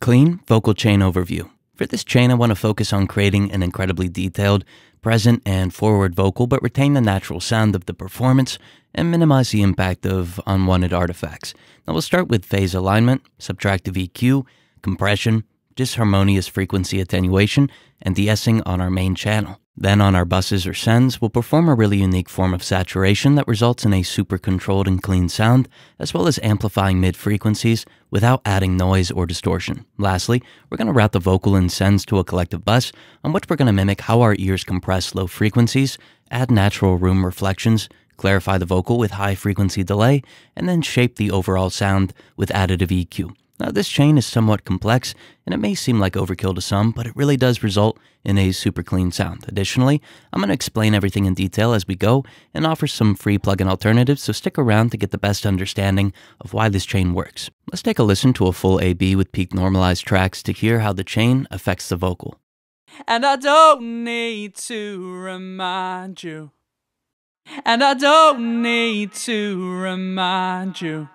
Clean vocal chain overview. For this chain, I want to focus on creating an incredibly detailed, present, and forward vocal, but retain the natural sound of the performance and minimize the impact of unwanted artifacts. Now we'll start with phase alignment, subtractive EQ, compression, disharmonious frequency attenuation, and de-essing on our main channel. Then on our buses or sends, we'll perform a really unique form of saturation that results in a super controlled and clean sound, as well as amplifying mid frequencies without adding noise or distortion. Lastly, we're going to route the vocal in sends to a collective bus on which we're going to mimic how our ears compress low frequencies, add natural room reflections, clarify the vocal with high frequency delay, and then shape the overall sound with additive EQ. Now, this chain is somewhat complex, and it may seem like overkill to some, but it really does result in a super clean sound. Additionally, I'm going to explain everything in detail as we go and offer some free plugin alternatives, so stick around to get the best understanding of why this chain works. Let's take a listen to a full AB with peak normalized tracks to hear how the chain affects the vocal. And I don't need to remind you. And I don't need to remind you.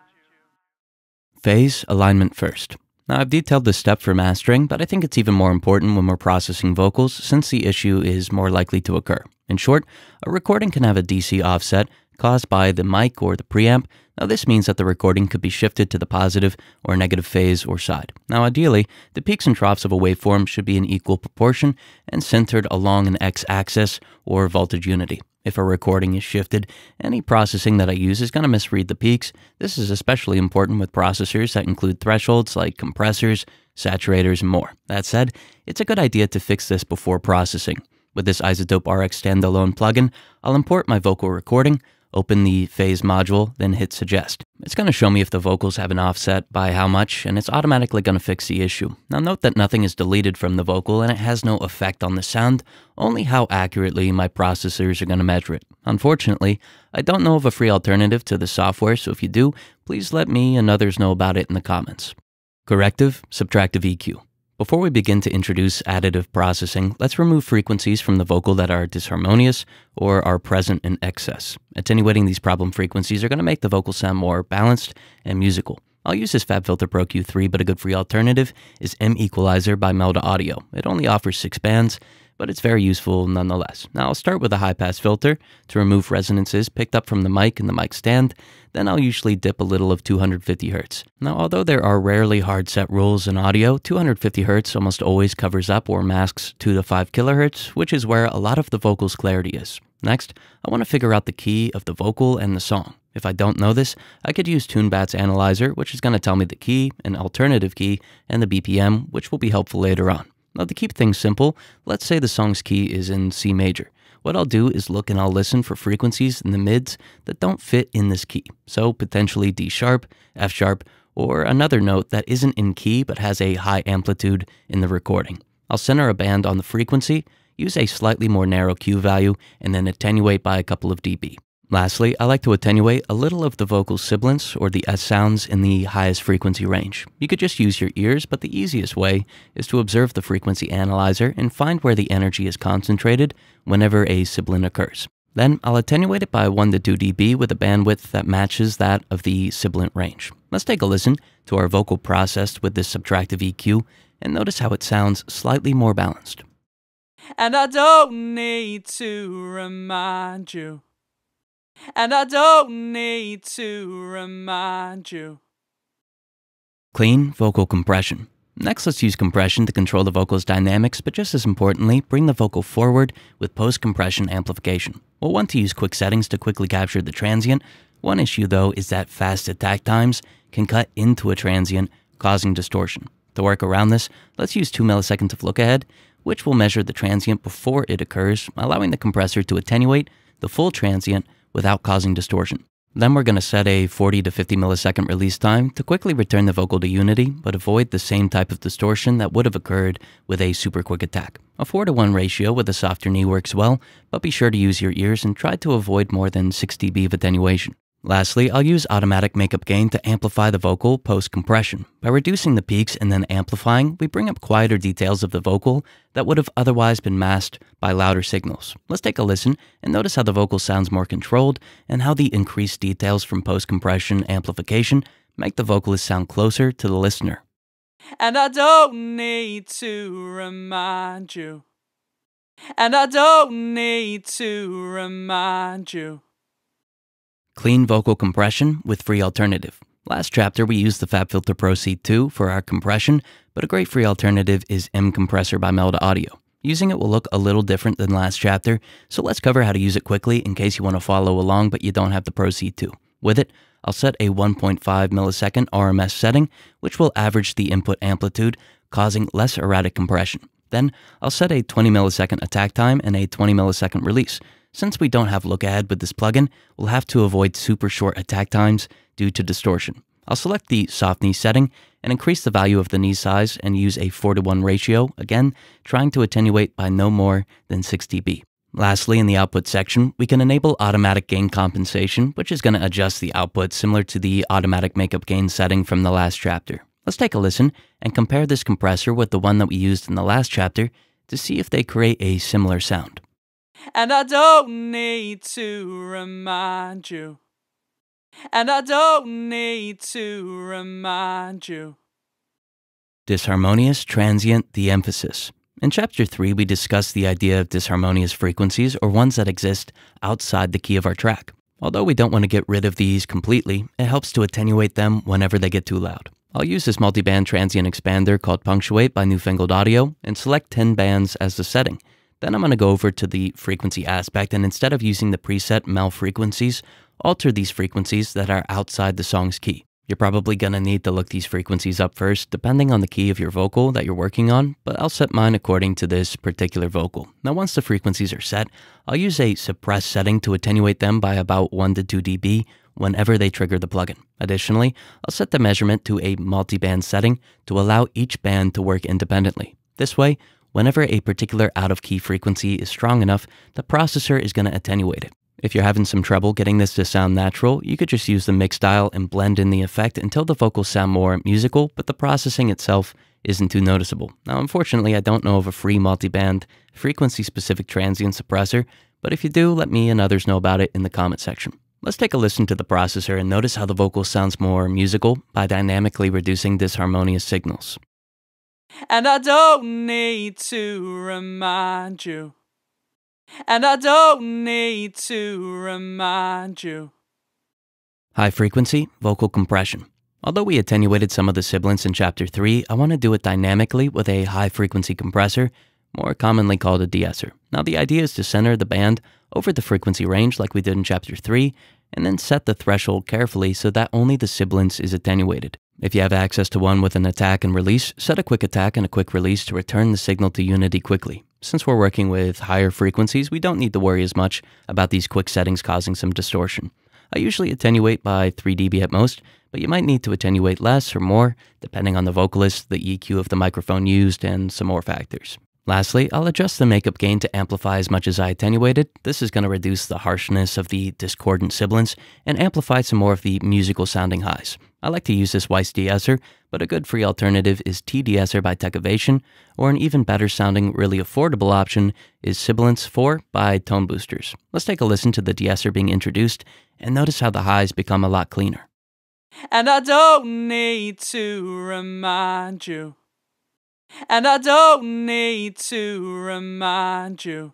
Phase alignment first. Now, I've detailed this step for mastering, but I think it's even more important when we're processing vocals since the issue is more likely to occur. In short, a recording can have a DC offset caused by the mic or the preamp. Now, this means that the recording could be shifted to the positive or negative phase or side. Now, ideally, the peaks and troughs of a waveform should be in equal proportion and centered along an x axis or voltage unity. If a recording is shifted, any processing that I use is going to misread the peaks. This is especially important with processors that include thresholds like compressors, saturators, and more. That said, it's a good idea to fix this before processing. With this iZotope RX standalone plugin, I'll import my vocal recording, open the phase module, then hit suggest. It's going to show me if the vocals have an offset by how much, and it's automatically going to fix the issue. Now note that nothing is deleted from the vocal and it has no effect on the sound, only how accurately my processors are going to measure it. Unfortunately, I don't know of a free alternative to the software, so if you do, please let me and others know about it in the comments. Corrective, subtractive EQ. Before we begin to introduce additive processing, let's remove frequencies from the vocal that are disharmonious or are present in excess. Attenuating these problem frequencies are going to make the vocal sound more balanced and musical. I'll use this FabFilter Pro Q3, but a good free alternative is M Equalizer by Melda Audio. It only offers six bands, but it's very useful nonetheless. Now I'll start with a high pass filter to remove resonances picked up from the mic and the mic stand, then I'll usually dip a little of 250 Hz. Now although there are rarely hard set rules in audio, 250 Hz almost always covers up or masks 2 to 5 kHz, which is where a lot of the vocal's clarity is. Next, I want to figure out the key of the vocal and the song. If I don't know this, I could use TuneBat's analyzer, which is going to tell me the key, an alternative key, and the BPM, which will be helpful later on. Now, to keep things simple, let's say the song's key is in C major. What I'll do is look and I'll listen for frequencies in the mids that don't fit in this key. So potentially D sharp, F sharp, or another note that isn't in key but has a high amplitude in the recording. I'll center a band on the frequency, use a slightly more narrow Q value, and then attenuate by a couple of dB. Lastly, I like to attenuate a little of the vocal sibilants or the S sounds in the highest frequency range. You could just use your ears, but the easiest way is to observe the frequency analyzer and find where the energy is concentrated whenever a sibilant occurs. Then I'll attenuate it by 1 to 2 dB with a bandwidth that matches that of the sibilant range. Let's take a listen to our vocal processed with this subtractive EQ and notice how it sounds slightly more balanced. And I don't need to remind you. And I don't need to remind you. Clean vocal compression. Next, let's use compression to control the vocal's dynamics, but just as importantly, bring the vocal forward with post compression amplification. We'll want to use quick settings to quickly capture the transient. One issue, though, is that fast attack times can cut into a transient, causing distortion. To work around this, let's use 2 milliseconds of look ahead, which will measure the transient before it occurs, allowing the compressor to attenuate the full transient without causing distortion. Then we're going to set a 40 to 50 millisecond release time to quickly return the vocal to unity, but avoid the same type of distortion that would have occurred with a super quick attack. A 4 to 1 ratio with a softer knee works well, but be sure to use your ears and try to avoid more than 6 dB of attenuation. Lastly, I'll use automatic makeup gain to amplify the vocal post-compression. By reducing the peaks and then amplifying, we bring up quieter details of the vocal that would have otherwise been masked by louder signals. Let's take a listen and notice how the vocal sounds more controlled and how the increased details from post-compression amplification make the vocalist sound closer to the listener. And I don't need to remind you. And I don't need to remind you. Clean vocal compression with free alternative. Last chapter, we used the FabFilter Pro C2 for our compression, but a great free alternative is M Compressor by Melda Audio. Using it will look a little different than last chapter, so let's cover how to use it quickly in case you want to follow along but you don't have the Pro C2. With it, I'll set a 1.5 millisecond RMS setting, which will average the input amplitude, causing less erratic compression. Then, I'll set a 20 millisecond attack time and a 20 millisecond release. Since we don't have look ahead with this plugin, we'll have to avoid super short attack times due to distortion. I'll select the soft knee setting and increase the value of the knee size and use a 4 to 1 ratio, again, trying to attenuate by no more than 6 dB. Lastly, in the output section, we can enable automatic gain compensation, which is going to adjust the output similar to the automatic makeup gain setting from the last chapter. Let's take a listen and compare this compressor with the one that we used in the last chapter to see if they create a similar sound. And I don't need to remind you. And I don't need to remind you. Disharmonious, transient, de-emphasis. In Chapter 3, we discussed the idea of disharmonious frequencies or ones that exist outside the key of our track. Although we don't want to get rid of these completely, it helps to attenuate them whenever they get too loud. I'll use this multiband transient expander called Punctuate by Newfangled Audio and select 10 bands as the setting. Then I'm going to go over to the frequency aspect and instead of using the preset mel frequencies, alter these frequencies that are outside the song's key. You're probably going to need to look these frequencies up first, depending on the key of your vocal that you're working on, but I'll set mine according to this particular vocal. Now, once the frequencies are set, I'll use a suppress setting to attenuate them by about 1 to 2 dB whenever they trigger the plugin. Additionally, I'll set the measurement to a multi-band setting to allow each band to work independently. This way, whenever a particular out-of-key frequency is strong enough, the processor is going to attenuate it. If you're having some trouble getting this to sound natural, you could just use the mix dial and blend in the effect until the vocals sound more musical, but the processing itself isn't too noticeable. Now, unfortunately, I don't know of a free multiband, frequency specific transient suppressor, but if you do, let me and others know about it in the comment section. Let's take a listen to the processor and notice how the vocal sounds more musical by dynamically reducing disharmonious signals. And I don't need to remind you. And I don't need to remind you. High frequency, vocal compression. Although we attenuated some of the sibilants in Chapter 3, I want to do it dynamically with a high frequency compressor, more commonly called a deesser. Now, the idea is to center the band over the frequency range like we did in Chapter 3, and then set the threshold carefully so that only the sibilance is attenuated. If you have access to one with an attack and release, set a quick attack and a quick release to return the signal to unity quickly. Since we're working with higher frequencies, we don't need to worry as much about these quick settings causing some distortion. I usually attenuate by 3 dB at most, but you might need to attenuate less or more, depending on the vocalist, the EQ of the microphone used, and some more factors. Lastly, I'll adjust the makeup gain to amplify as much as I attenuated. This is going to reduce the harshness of the discordant sibilants and amplify some more of the musical sounding highs. I like to use this Weiss deesser, but a good free alternative is T-Deesser by Techivation, or an even better sounding, really affordable option is Sibilance 4 by Tone Boosters. Let's take a listen to the deesser being introduced and notice how the highs become a lot cleaner. And I don't need to remind you. And I don't need to remind you.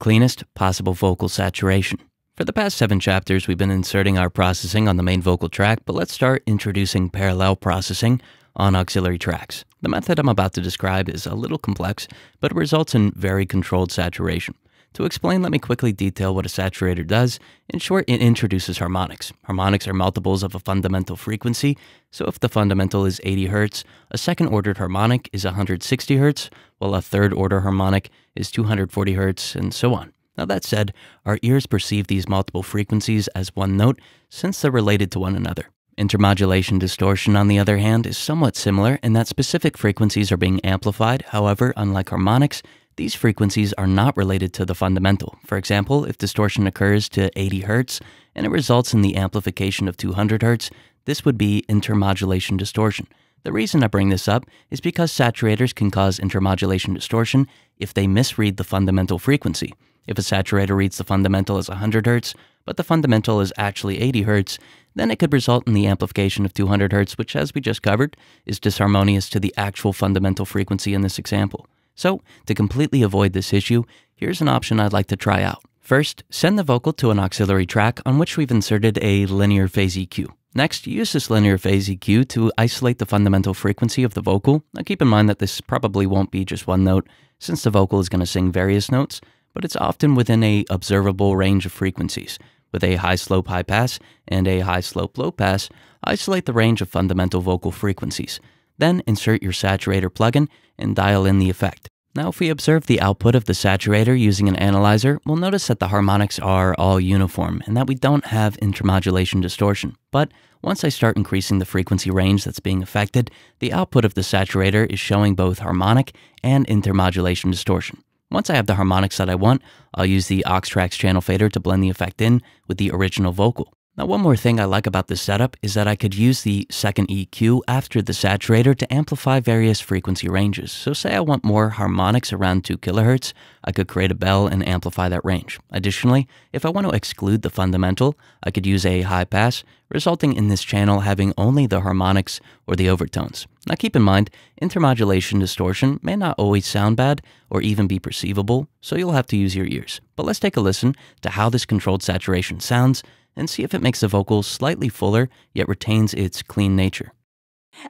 Cleanest possible vocal saturation. For the past seven chapters, we've been inserting our processing on the main vocal track, but let's start introducing parallel processing on auxiliary tracks. The method I'm about to describe is a little complex, but it results in very controlled saturation. To explain, let me quickly detail what a saturator does. In short, it introduces harmonics. Harmonics are multiples of a fundamental frequency, so if the fundamental is 80 Hz, a second ordered harmonic is 160 Hz, while a third order harmonic is 240 Hz, and so on. Now, that said, our ears perceive these multiple frequencies as one note since they're related to one another. Intermodulation distortion, on the other hand, is somewhat similar in that specific frequencies are being amplified. However, unlike harmonics, these frequencies are not related to the fundamental. For example, if distortion occurs to 80 Hz and it results in the amplification of 200 Hz, this would be intermodulation distortion. The reason I bring this up is because saturators can cause intermodulation distortion if they misread the fundamental frequency. If a saturator reads the fundamental as 100 Hz, but the fundamental is actually 80 Hz, then it could result in the amplification of 200 Hz, which, as we just covered, is disharmonious to the actual fundamental frequency in this example. So, to completely avoid this issue, here's an option I'd like to try out. First, send the vocal to an auxiliary track on which we've inserted a linear phase EQ. Next, use this linear phase EQ to isolate the fundamental frequency of the vocal. Now keep in mind that this probably won't be just one note, since the vocal is going to sing various notes, but it's often within a observable range of frequencies. With a high slope high pass and a high slope low pass, isolate the range of fundamental vocal frequencies. Then insert your saturator plugin and dial in the effect. Now, if we observe the output of the saturator using an analyzer, we'll notice that the harmonics are all uniform and that we don't have intermodulation distortion. But once I start increasing the frequency range that's being affected, the output of the saturator is showing both harmonic and intermodulation distortion. Once I have the harmonics that I want, I'll use the Auxtrax channel fader to blend the effect in with the original vocal. Now, one more thing I like about this setup is that I could use the second EQ after the saturator to amplify various frequency ranges. So say I want more harmonics around 2 kHz, I could create a bell and amplify that range. Additionally, if I want to exclude the fundamental, I could use a high pass, resulting in this channel having only the harmonics or the overtones. Now keep in mind, intermodulation distortion may not always sound bad or even be perceivable, so you'll have to use your ears. But let's take a listen to how this controlled saturation sounds and see if it makes the vocal slightly fuller yet retains its clean nature.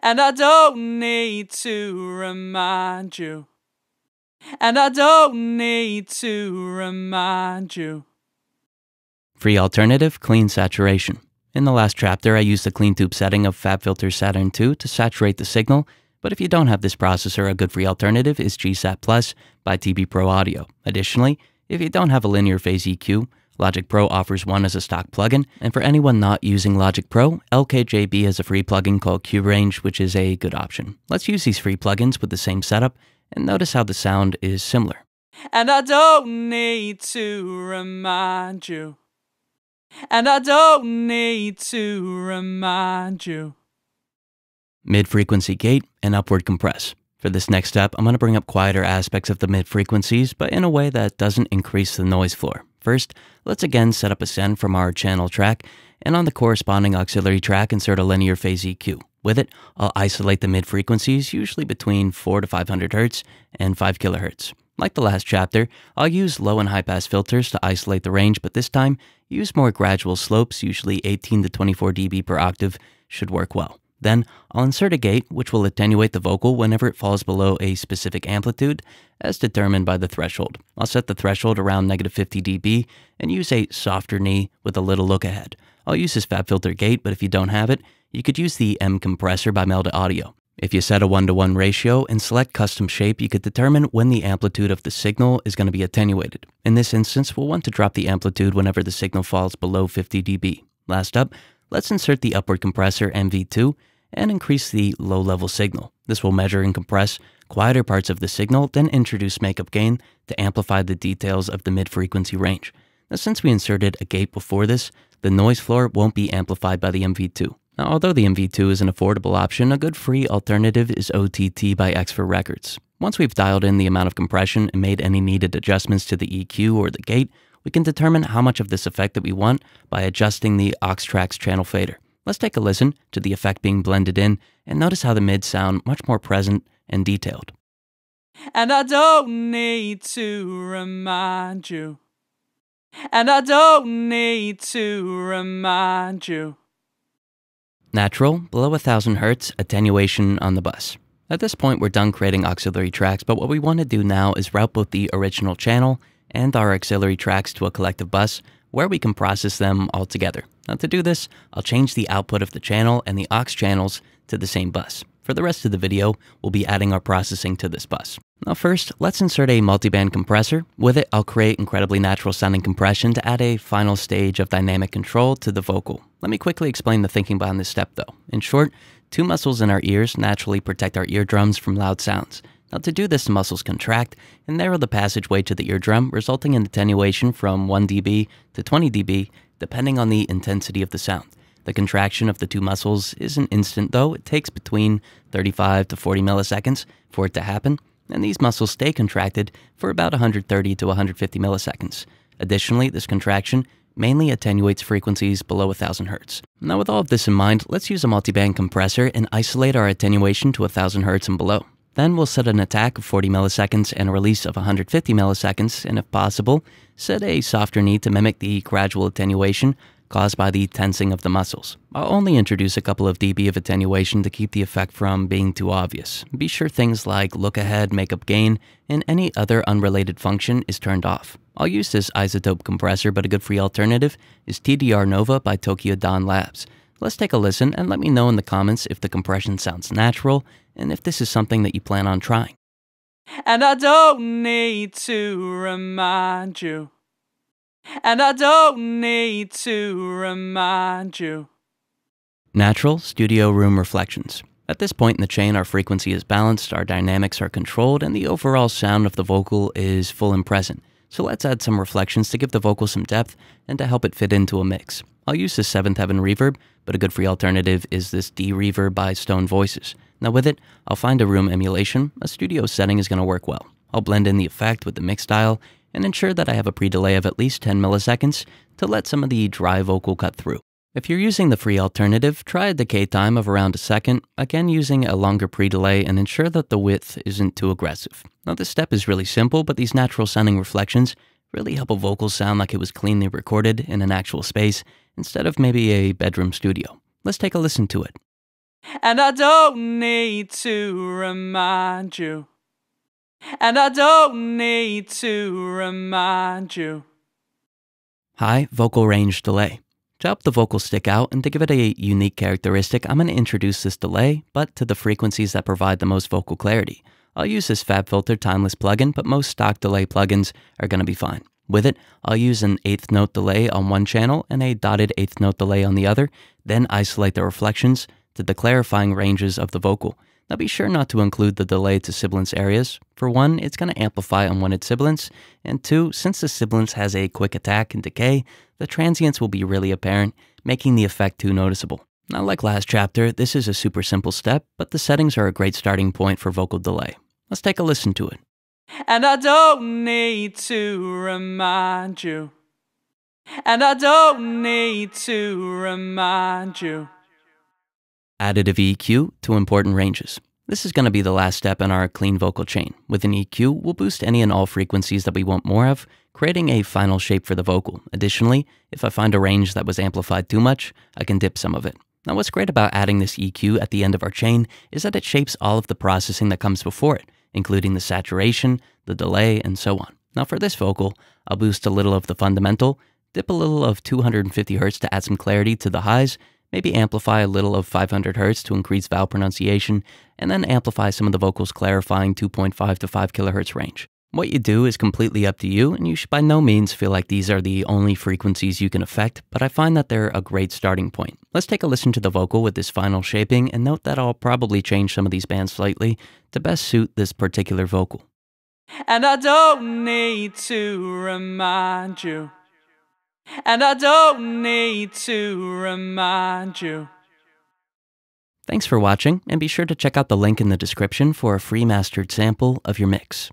And I don't need to remind you. And I don't need to remind you. Free alternative, clean saturation. In the last chapter, I used the clean tube setting of FabFilter Saturn 2 to saturate the signal, but if you don't have this processor, a good free alternative is GSAT Plus by TB Pro Audio. Additionally, if you don't have a linear phase EQ, Logic Pro offers one as a stock plugin, and for anyone not using Logic Pro, LKJB has a free plugin called QRange, which is a good option. Let's use these free plugins with the same setup, and notice how the sound is similar. And I don't need to remind you. And I don't need to remind you. Mid frequency gate and upward compress. For this next step, I'm going to bring up quieter aspects of the mid frequencies, but in a way that doesn't increase the noise floor. First, let's again set up a send from our channel track, and on the corresponding auxiliary track, insert a linear phase EQ. With it, I'll isolate the mid frequencies, usually between 4 to 500 Hz and 5 kHz. Like the last chapter, I'll use low and high pass filters to isolate the range, but this time, use more gradual slopes, usually 18 to 24 dB per octave, should work well. Then I'll insert a gate which will attenuate the vocal whenever it falls below a specific amplitude as determined by the threshold. I'll set the threshold around negative 50 dB and use a softer knee with a little look ahead. I'll use this FabFilter gate, but if you don't have it, you could use the M compressor by Melda Audio. If you set a 1 to 1 ratio and select custom shape, you could determine when the amplitude of the signal is going to be attenuated. In this instance, we'll want to drop the amplitude whenever the signal falls below 50 dB. Last up, let's insert the upward compressor MV2 and increase the low level signal. This will measure and compress quieter parts of the signal, then introduce makeup gain to amplify the details of the mid frequency range. Now, since we inserted a gate before this, the noise floor won't be amplified by the MV2. Now, although the MV2 is an affordable option, a good free alternative is OTT by Xfer Records. Once we've dialed in the amount of compression and made any needed adjustments to the EQ or the gate, we can determine how much of this effect that we want by adjusting the Auxtrax channel fader. Let's take a listen to the effect being blended in and notice how the mids sound much more present and detailed. And I don't need to remind you. And I don't need to remind you. Natural, below 1000 Hz, attenuation on the bus. At this point, we're done creating auxiliary tracks, but what we want to do now is route both the original channel and our auxiliary tracks to a collective bus where we can process them all together. Now to do this, I'll change the output of the channel and the aux channels to the same bus. For the rest of the video, we'll be adding our processing to this bus. Now first, let's insert a multiband compressor. With it, I'll create incredibly natural sounding compression to add a final stage of dynamic control to the vocal. Let me quickly explain the thinking behind this step though. In short, two muscles in our ears naturally protect our eardrums from loud sounds. Now to do this, the muscles contract and narrow the passageway to the eardrum, resulting in attenuation from 1 dB to 20 dB, depending on the intensity of the sound. The contraction of the two muscles isn't instant, though. It takes between 35 to 40 milliseconds for it to happen, and these muscles stay contracted for about 130 to 150 milliseconds. Additionally, this contraction mainly attenuates frequencies below 1000 Hz. Now, with all of this in mind, let's use a multiband compressor and isolate our attenuation to 1000 Hz and below. Then we'll set an attack of 40 milliseconds and a release of 150 milliseconds, and if possible, set a softer knee to mimic the gradual attenuation caused by the tensing of the muscles. I'll only introduce a couple of dB of attenuation to keep the effect from being too obvious. Be sure things like look ahead, makeup gain, and any other unrelated function is turned off. I'll use this iZotope compressor, but a good free alternative is TDR Nova by Tokyo Dawn Labs. Let's take a listen and let me know in the comments if the compression sounds natural and if this is something that you plan on trying. And I don't need to remind you. And I don't need to remind you. Natural studio room reflections. At this point in the chain, our frequency is balanced, our dynamics are controlled, and the overall sound of the vocal is full and present. So let's add some reflections to give the vocal some depth and to help it fit into a mix. I'll use this Seventh Heaven reverb, but a good free alternative is this D reverb by Stone Voices. Now with it, I'll find a room emulation. A studio setting is going to work well. I'll blend in the effect with the mix dial and ensure that I have a pre-delay of at least 10 milliseconds to let some of the dry vocal cut through. If you're using the free alternative, try a decay time of around a second, again using a longer pre-delay and ensure that the width isn't too aggressive. Now this step is really simple, but these natural sounding reflections really help a vocal sound like it was cleanly recorded in an actual space instead of maybe a bedroom studio. Let's take a listen to it. And I don't need to remind you. And I don't need to remind you. High vocal range delay. To help the vocal stick out and to give it a unique characteristic, I'm going to introduce this delay, but to the frequencies that provide the most vocal clarity. I'll use this FabFilter Timeless plugin, but most stock delay plugins are going to be fine. With it, I'll use an eighth note delay on one channel and a dotted eighth note delay on the other, then isolate the reflections to the clarifying ranges of the vocal. Now be sure not to include the delay to sibilance areas. For one, it's going to amplify unwanted sibilance, and two, since the sibilance has a quick attack and decay, the transients will be really apparent, making the effect too noticeable. Now like last chapter, this is a super simple step, but the settings are a great starting point for vocal delay. Let's take a listen to it. And I don't need to remind you. And I don't need to remind you. Additive EQ to important ranges. This is going to be the last step in our clean vocal chain. With an EQ, we'll boost any and all frequencies that we want more of, creating a final shape for the vocal. Additionally, if I find a range that was amplified too much, I can dip some of it. Now, what's great about adding this EQ at the end of our chain is that it shapes all of the processing that comes before it, including the saturation, the delay, and so on. Now, for this vocal, I'll boost a little of the fundamental, dip a little of 250 Hz to add some clarity to the highs, maybe amplify a little of 500 Hz to increase vowel pronunciation, and then amplify some of the vocals clarifying 2.5 to 5 kHz range. What you do is completely up to you, and you should by no means feel like these are the only frequencies you can affect, but I find that they're a great starting point. Let's take a listen to the vocal with this final shaping, and note that I'll probably change some of these bands slightly to best suit this particular vocal. And I don't need to remind you. And I don't need to remind you. Thanks for watching, and be sure to check out the link in the description for a free mastered sample of your mix.